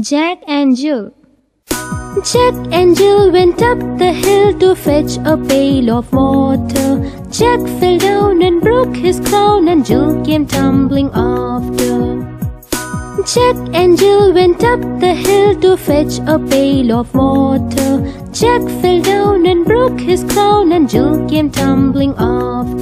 Jack and Jill Jack and Jill went up the hill to fetch a pail of water. Jack fell down and broke his crown, and Jill came tumbling after. Jack and Jill went up the hill to fetch a pail of water. Jack fell down and broke his crown, and Jill came tumbling after.